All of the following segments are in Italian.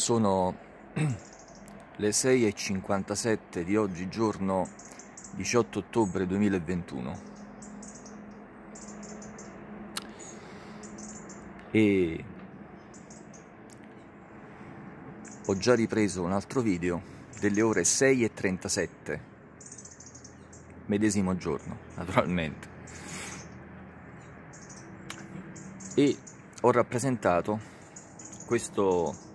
Sono le 6.57 di oggi, giorno 18 ottobre 2021. E ho già ripreso un altro video delle ore 6.37, medesimo giorno, naturalmente. E ho rappresentato questo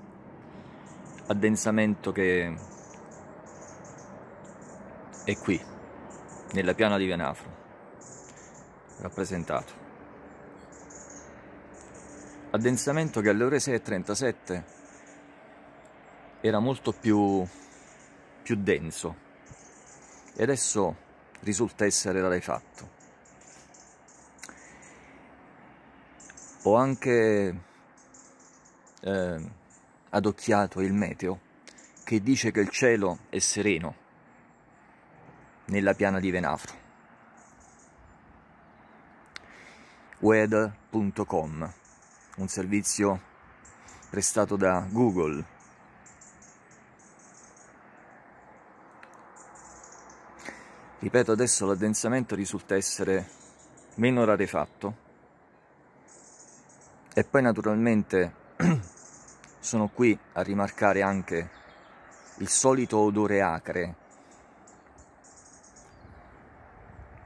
addensamento che è qui, nella piana di Venafro, rappresentato. Addensamento che alle ore 6.37 era molto più, più denso e adesso risulta essere rarefatto. Ho anche eh, adocchiato il meteo che dice che il cielo è sereno nella piana di Venafro. Weather.com, un servizio prestato da Google. Ripeto, adesso l'addensamento risulta essere meno rarefatto e poi naturalmente sono qui a rimarcare anche il solito odore acre,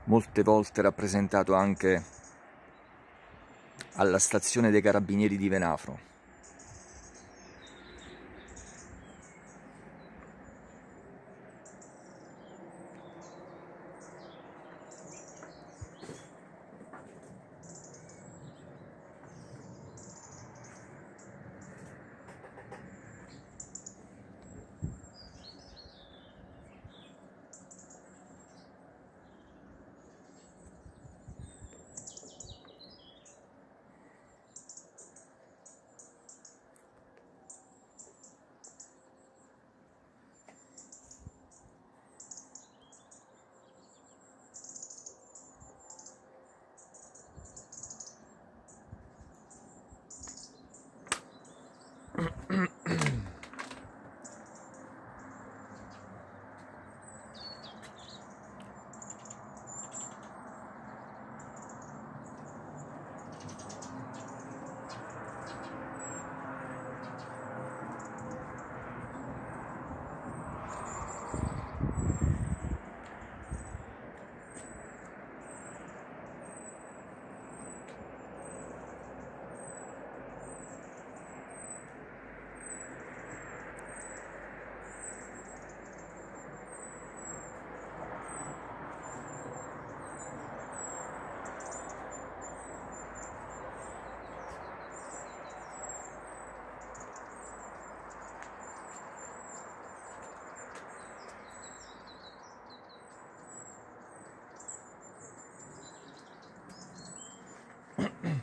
molte volte rappresentato anche alla stazione dei carabinieri di Venafro. Yeah.